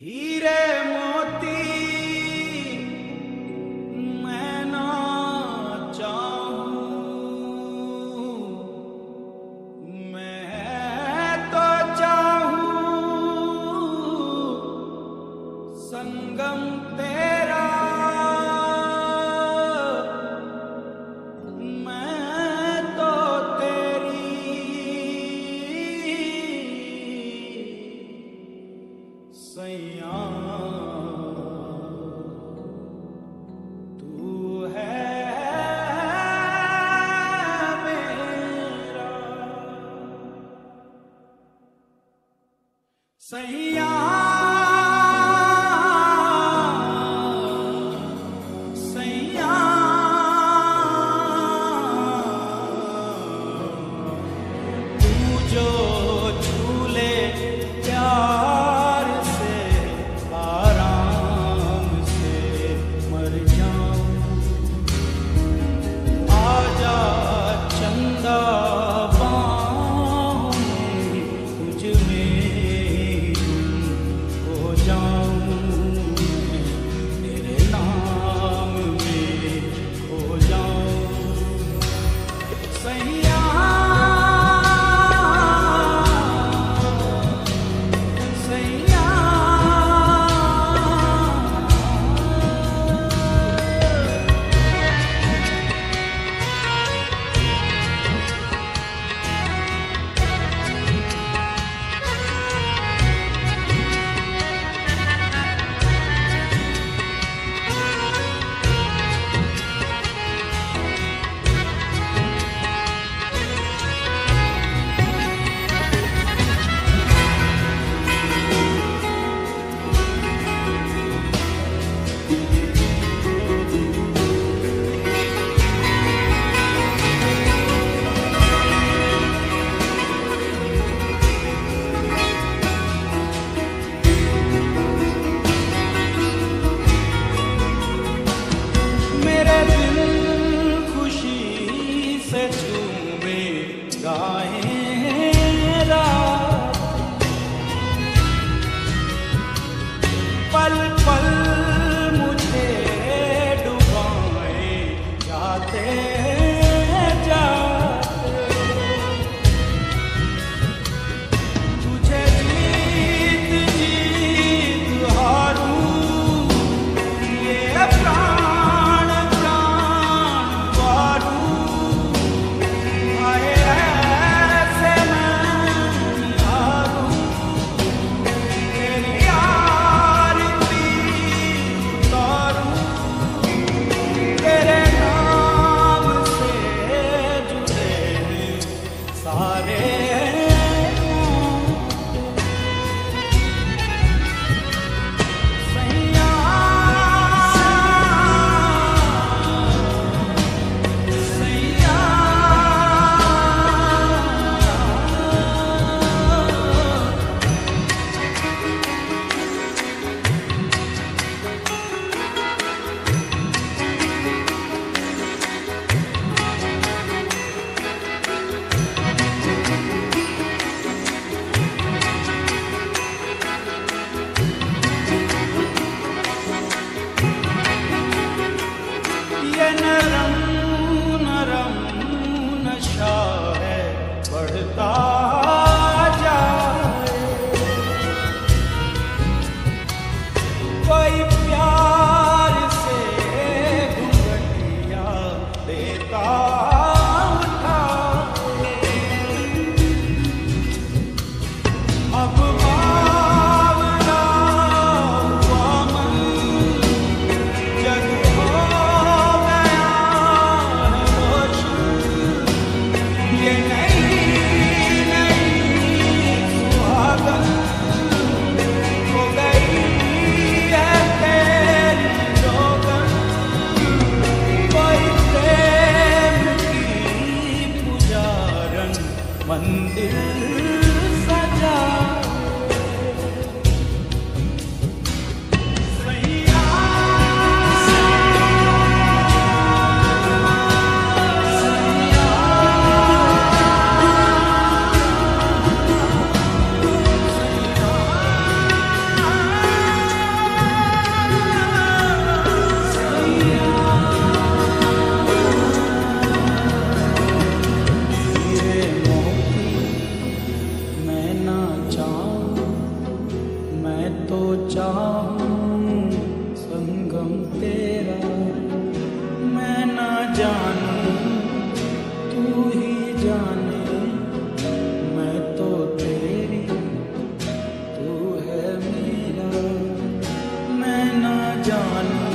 Hire done